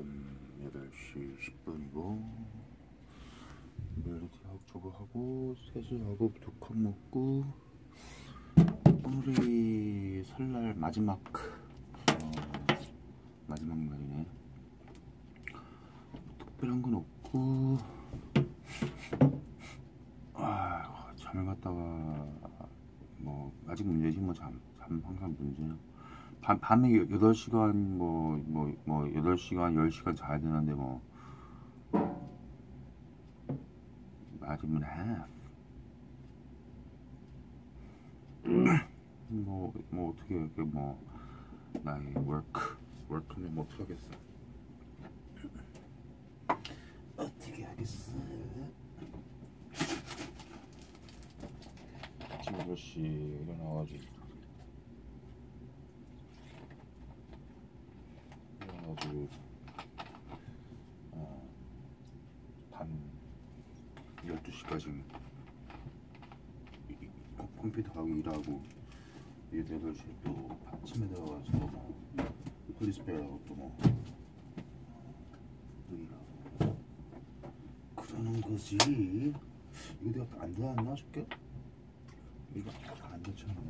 지금 8시 10분이고 멜로디 하고 저거 하고 세수하고 두 컵 먹고 오늘이 설날 마지막 어, 마지막 날이네. 특별한 건 없고 아 잠을 갔다가 뭐 아직 문제지 뭐 잠. 잠 항상 문제야 밤, 밤에 8시간 뭐, 뭐, 뭐, 8시간, 10시간 자야 되는데 뭐, 아직은 half. 뭐, 뭐, 어떻게, 이렇게 뭐, 나의 work, work는 뭐 어떻게 하겠어. 어떻게 하겠어. 아침 8시 일어나가지고, 그래 가지고 어, 밤 12시까지 컴퓨터 가고 일하고 8시에 또 아침에 들어가서 뭐 폴리스페어하고 또뭐 또 일하고. 그러는 거지. 이거 내가 안 닿았나 줄게? 이거 안 닿잖아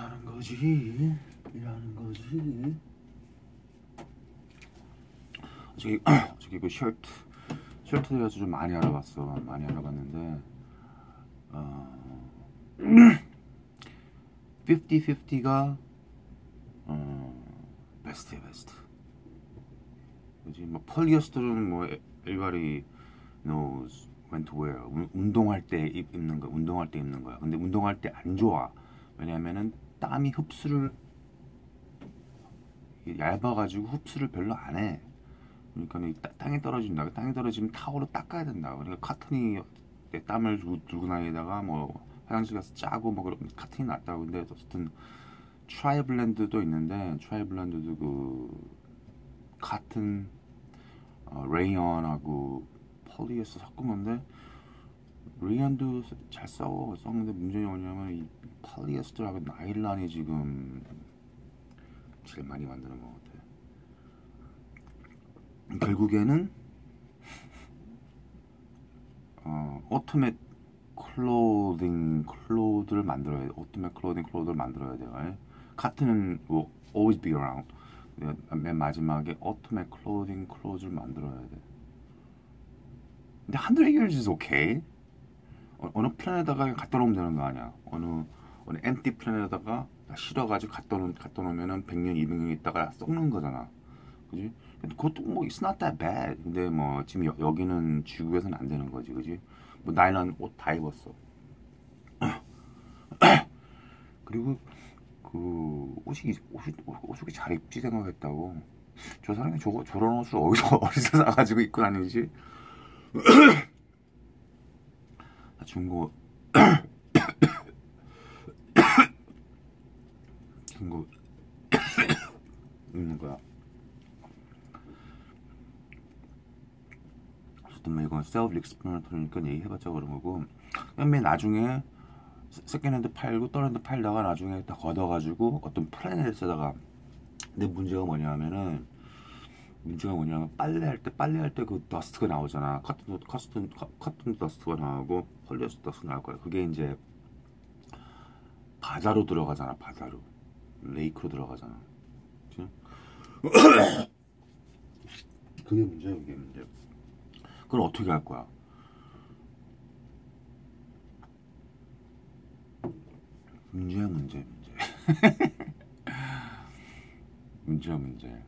일하는 거지 일하는 거지. 저기 저기 그 셔츠 셔츠에 대해서 좀 많이 알아봤어. 많이 알아봤는데 어 50-50가 어 베스트야 베스트 그지? 뭐 폴리에스터는 뭐 everybody knows when to wear. 운- 운동할 때 입- 입는 거 운동할 때 입는 거야. 근데 운동할 때 안 좋아. 왜냐면은 땀이 흡수를 얇아가지고 흡수를 별로 안 해. 그러니까 땅에 떨어진다. 땅에 떨어지면 타월로 닦아야 된다. 그러니까 cotton이 내 땀을 두- 들고 다니다가 뭐 화장실 가서 짜고 뭐 그런 cotton이 낫다고 근데 어쨌든 tri-blend도 있는데 tri-blend도 그 cotton 어, rayon하고 polyester 섞은 건데 rayon도 잘 써. 썼는데 문제는 뭐냐면 이 polyester하고 nylon이 지금 제일 많이 만드는 것 같아. 결국에는 어, ultimate clothing cloth를 만들어야 돼. ultimate clothing cloth를 만들어야 돼. 요 cotton은 will always be around. 맨 마지막에 ultimate clothing cloth를 만들어야 돼. 근데 100 years is okay. 어, 어느 플랜에다가 갖다 놓으면 되는 거 아니야. 어느 어느 엠티 플랜에다가 다 실어가지고 갖다 놓 갖다 놓으면은 100년, 200년 있다가 썩는 거잖아. 그지? 그것도 뭐 it's not that bad. 근데 뭐 지금 여, 여기는 지구에서는 안 되는 거지, 그지? 뭐 나일론 옷다 입었어. 그리고 그 옷이 옷이 옷이 잘 입지 생각했다고. 저 사람이 저거 저런 옷을 어디서 어디서 사가지고 입고 다니지? 중고. 중고. 있는 거야. 어쨌든 뭐 이건 self-explanatory니까 얘기해봤자 그런 거고. 맨 나중에 secondhand 팔고 third-hand 팔다가 나중에 다 걷어가지고 어떤 planet에다가 근데 문제가 뭐냐면은 문제가 뭐냐면 빨래할 때 빨래할 때 그 dust가 나오잖아. cotton cotton cotton dust가 나오고 polyester dust 나올 거야 그게 이제 바다로 들어가잖아 바다로. lake로 들어가잖아? 그게 문제야 그게 문제. 그걸 어떻게 할 거야? 문제야 문제 문제. 문제야 문제.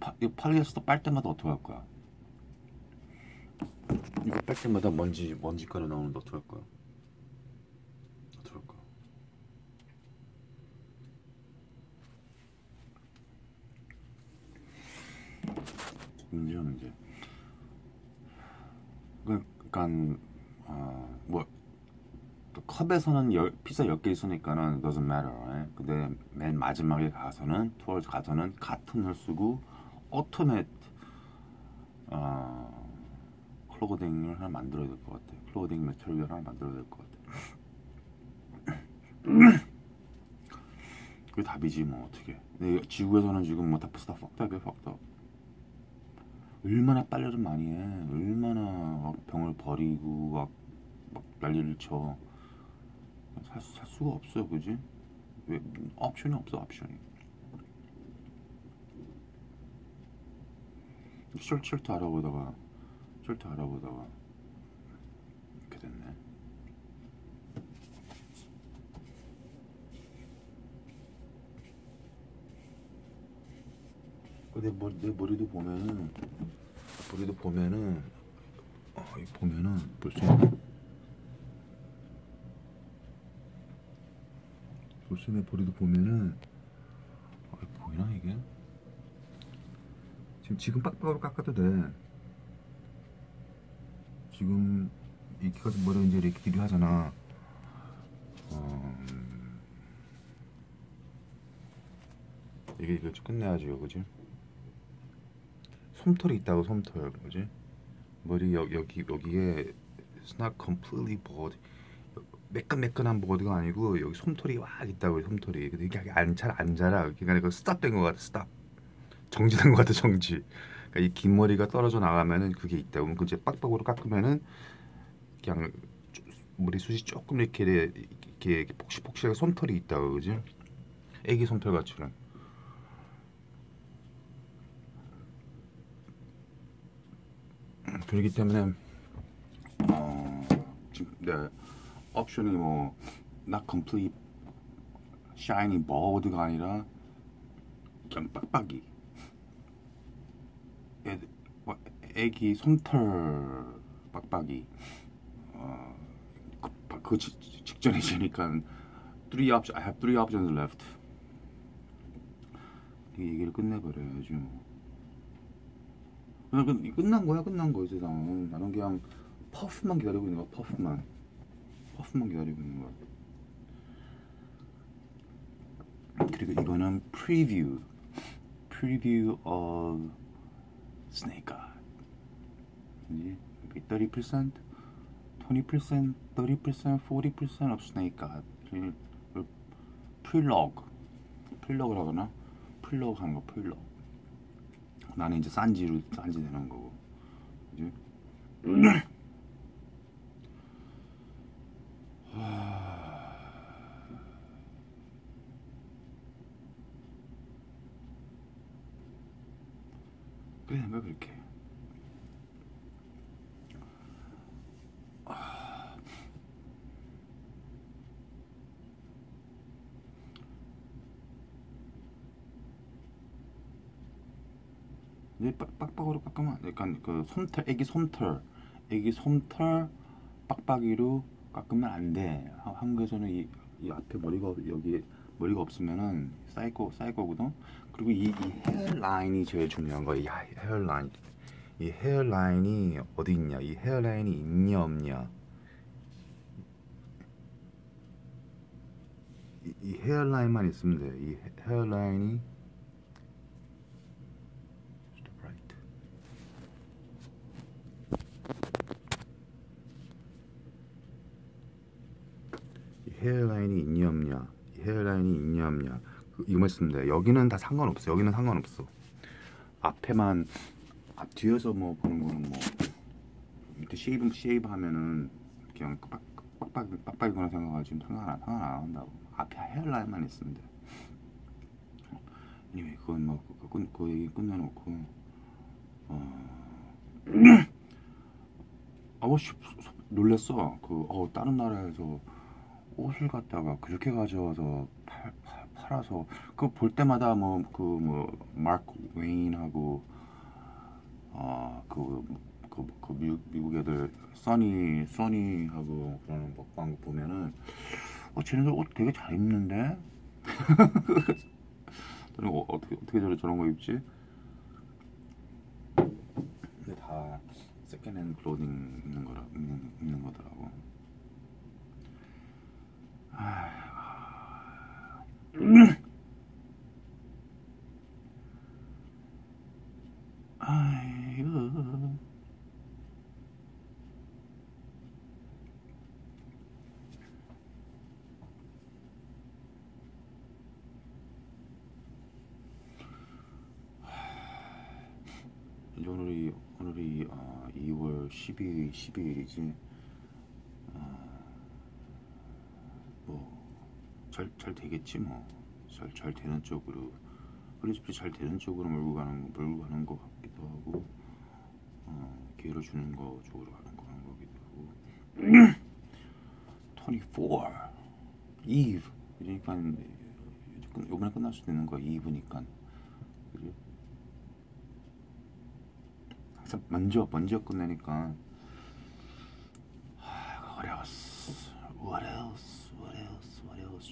파, 이 폴리에스터 빨 때마다 어떻게 할 거야 이거 빨 때마다 먼지 먼지 가루 나오는데 어떻게 할 거야 어떻게 할 거야 문제야 문제 그러니까 어, 뭐 컵에서는 열, 피자 10개 있으니까는 doesn't matter. right? 근데 맨 마지막에 가서는 투어 가서는 같은 을 쓰고 오토맷 어, 클로딩을 하나 만들어야 될 것 같아. 클로딩 메테리얼 하나 만들어야 될 것 같아. 그게 답이지 뭐 어떻게. 근데 지구에서는 지금 뭐 다프스다 퍽답이야 퍽답. 얼마나 빨래를 많이 해. 얼마나 막 병을 버리고 막, 막 난리를 쳐. 살, 수- 살 수가 없어요, 그지? 왜 옵션이 없어, 옵션이. 셜, 셜트 알아보다가 셜트 알아보다가 이렇게 됐네. 그내 머리 내 머리도 보면은 머리도 보면은 어, 이 보면은 볼수 있는 볼수 있는 머리도 보면은. 어, 보이나 이게? 지금 지금 빡빡으로 깎아도 돼 지금 이렇게까지 머리 이제 이렇게 길이 하잖아. 어, 음, 이게 이거 좀 끝내야지요 그지? 솜털이 있다고 솜털 뭐지? 머리 여, 여기 여기에 not completely bald 매끈매끈한 보드가 아니고 여기 솜털이 와 있다고 솜털이. 근데 이게 안 잘 안 자라. 그러니까 이거 스탑된 것 같아 스탑 정지된 것 같아 정지 그러니까 이 긴 머리가 떨어져 나가면은 그게 있다고 그럼 이제 빡빡으로 깎으면은 그냥 쪼- 머리숱이 조금 이렇게 이렇게, 폭실폭실하게 솜털이 있다고 그지? 애기 솜털 같이는. 그렇기 때문에 어, 지금 네, 옵션이 뭐 not complete shiny bald가 아니라 그냥 빡빡이 애, 뭐, 애기 솜털 빡빡이. 어, 그, 그 직- 직전이시니까 three option I have three options left. 이 얘기를 끝내버려야지 뭐. 그냥 끝- 끝난 거야 끝난 거야 세상은. 나는 그냥 퍼프만 기다리고 있는 거야 퍼프만. 퍼프만 기다리고 있는 거야. 그리고 이거는 preview preview of Snake Eye 그지? 30% 20% 30% 40% of Snake Eye 그리고 프릴로그 프릴로그라고 하나? 프릴로그 하는 거 프릴로그 나는 이제 싼지로 싼지 되는 거고 그지? 그냥 왜 그렇게 이제 빡- 빡빡으로 깎으면 약간 그 솜털 애기 솜털 애기 솜털 빡빡이로 깎으면 안 돼. 하- 한국에서는 이, 이 앞에 머리가 없- 여기 머리가 없으면은 쌓일 거 쌓일 거거든. 그리고 이, 이 헤어라인이 제일 중요한 거야. 이 하- 헤어라인. 이 헤어라인이 어디 있냐? 이 헤어라인이 있냐 없냐? 이, 이 헤어라인만 있으면 돼. 이 헤- 헤어라인이 hairline이 있냐 없냐? 이 hairline이 있냐 없냐? 그- 이거만 쓰면 돼 여기는 다 상관없어. 여기는 상관없어. 앞에만 앞 뒤에서 뭐 보는 거는 뭐 밑에 shave shave 하면은 그냥 빡 빡 빡 빡빡이거나 생각하지 상관 안 상관 안 한다고. 앞에 hairline만 있으면 돼. Anyway 그건 뭐 그, 그, 그 얘기 끝내놓고 어. 아우 씨 놀랬어. 그 어, 다른 나라에서 옷을 갖다가 그렇게 가져와서 팔, 팔, 팔아서 그 볼 때마다 뭐 그뭐 마크 웨인하고 어그 그, 그 미국, 미국 애들 써니 써니하고 그런 먹방 보면은 어 쟤네들 옷 되게 잘 입는데 저는 어, 어떻게 어떻게 저런 저런 거 입지? 근데 다 세컨핸 클로딩 입는 거라 입는, 입는 거더라고. 아이고. 오늘이 오늘이 어, 아, 2월 12일 12일이지. 잘 잘 되겠지 뭐. 잘 잘 되는 쪽으로. 프린스플이 잘 되는 쪽으로 몰고 가는 몰고 가는 것 같기도 하고 어, 기회를 주는 거 쪽으로 가는 거 거기도 하고. 24 Eve. 그러니까 요번에 끝날 수도 있는 거야 Eve니까. 그지? 항상 먼저 먼저 끝내니까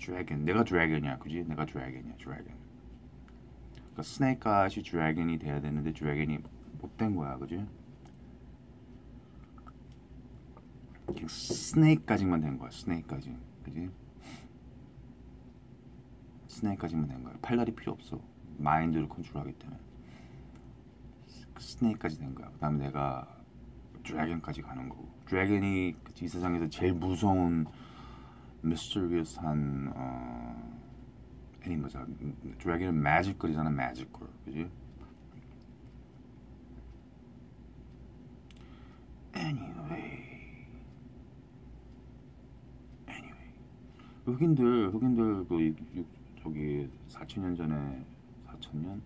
Dragon. 내가 dragon이야 그지? 내가 dragon이야 dragon 그러니까 snake까지 dragon이 돼야 되는데 dragon이 못 된 거야 그지? 그냥 snake까지만 된 거야 snake까지. 그지? snake까지만 된 거야. 팔다리 필요 없어. mind를 컨트롤하기 때문에. snake까지 된 거야. 그 다음에 내가 dragon까지 가는 거고. dragon이 이 세상에서 제일 무서운 mysterious한 어, animal이잖아 dragon은 magical이잖아 magical. 그지? Anyway. Anyway. 흑인들 흑인들 그 저기 4천년 전에 4천년?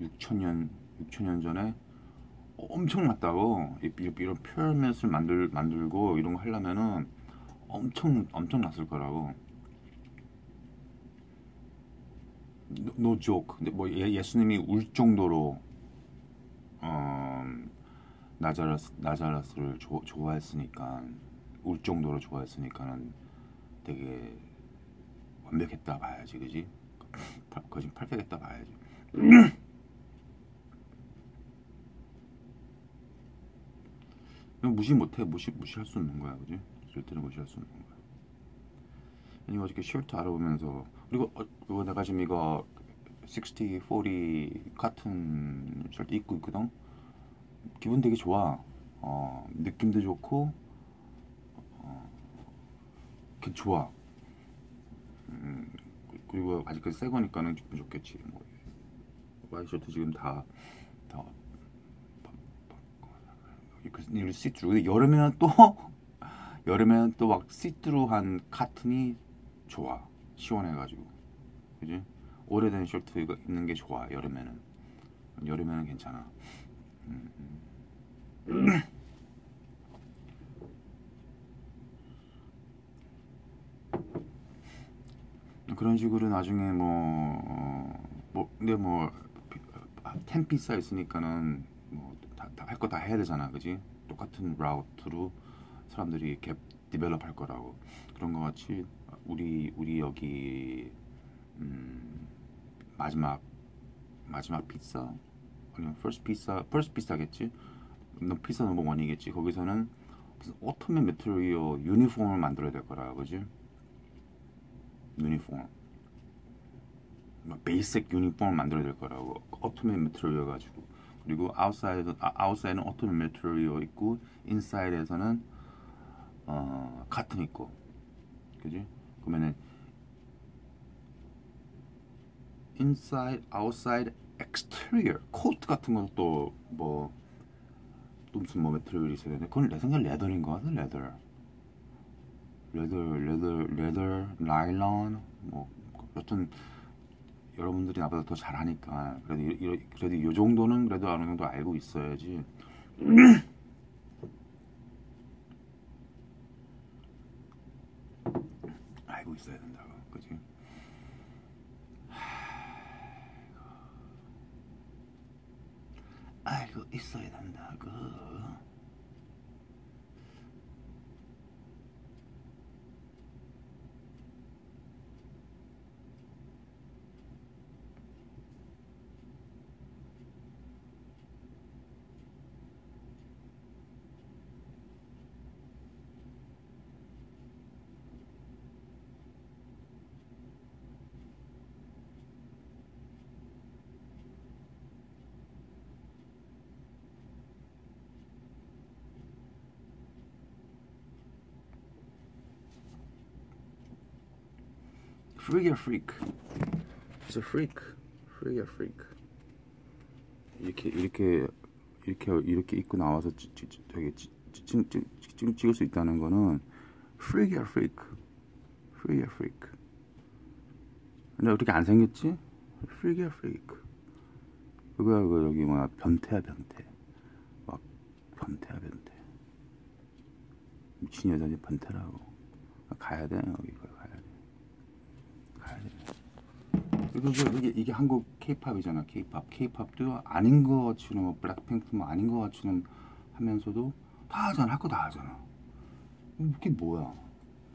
6천년 6천년 전에 엄청 났다고. 이- 이- 이런 표현맷을 만들 만들고 이런 거 하려면은 엄청 엄청 났을 거라고. No, joke. 근데 뭐 예, 예수님이 울 정도로 어, 나자라스 나자라스를 조, 좋아했으니까 울 정도로 좋아했으니까는 되게 완벽했다 봐야지, 그지? 거짓 perfect했다 봐야지. 무시 못해 무시 무시할 수 없는 거야 그지 절대로 무시할 수 없는 거야 아니 어저께 셔츠 알아보면서 그리고 어, 내가 지금 이거 60, 40 같은 셔츠 입고 있거든 기분 되게 좋아 어 느낌도 좋고 어그 좋아 음 그리고 아직까지 새 거니까는 기분 좋겠지 뭐 와이셔츠 지금 다다 이걸 시트루 근데 여름에는 또 여름에는 또 막 시트루한 카튼이 좋아. 시원해가지고. 그지? 오래된 셔츠 입는 게 좋아 여름에는. 여름에는 괜찮아. 음, 음. 그런 식으로 나중에 뭐, 어, 뭐 근데 뭐 템피사 있으니까는 뭐할 거다 해야 되잖아, 그지? 똑같은 라우트로 사람들이 갭 디벨롭 할 거라고 그런 거 같이 우리 우리 여기 음, 마지막 마지막 피자 아니면 first 피자 first 피자겠지? 너 피자 넘버 원이겠지? 거기서는 무슨 오토맨 메테리어 유니폼을 만들어야 될 거라, 그지? 유니폼. 베이직 유니폼을 만들어야 될 거라고 오토맨 메테리어 가지고 그리고 outside outside는 ottoman material 있고 inside에서는 어 cotton 있고. 그지? 그러면은 inside, outside, exterior. 코트 같은 것도 뭐또 무슨 뭐 material이 있어야 되는데 그건 내 생각에 leather인 것 같아 leather. leather leather leather 나일론 뭐 여튼 여러분들이 나보다 더 잘하니까. 그래도 이, 이, 그래도 이 정도는 그래도 어느 정도 알고 있어야지 알고 있어야 된다고 그지? 알고 있어야 된다고 freak a freak. He's a freak. freak a freak. 이렇게 이렇게 이렇게 이렇게 입고 나와서 찌, 찌, 찌, 되게 찌, 찌, 찍, 찍, 찍, 찍을 수 있다는 거는 freak이야 freak freak이야 freak 근데 어떻게 안 생겼지? freak이야 freak 그거야 그 여기 뭐야 변태야 변태 막 변태야 변태 미친 여자지 변태라고 가야 돼 여기 가야 돼 가야 돼 이거 그 이게 이게 한국 케이팝이잖아 케이팝 케이팝도 아닌 거 같이는 뭐 블랙핑크 뭐 아닌 거 같이는 하면서도 다 하잖아 할거 다 하잖아. 이게 뭐야?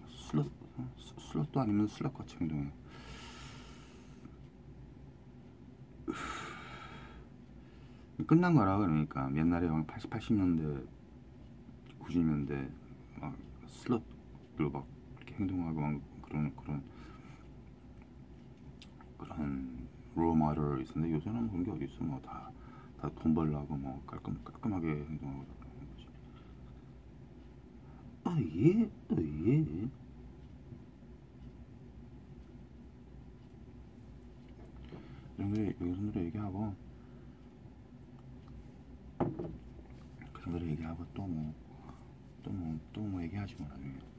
슬롯 어? 스- 슬롯도 아니면 슬롯 같이 행동해. 끝난 거라 그러니까. 옛날에 막 80, 80년대 90년대 막 슬롯들 막 이렇게 행동하고 막 그런 그런 그런 롤모델 있었는데 요새는 그런 게 어디 있어 뭐다 다 돈 벌려고 뭐 깔끔 깔끔하게 행동하고 그러는 거지. 아 예, 아 예. 이런 거 이런 거 얘기하고 그런 거 얘기하고 또 뭐 또 뭐 또 뭐 얘기하지 뭐 나중에.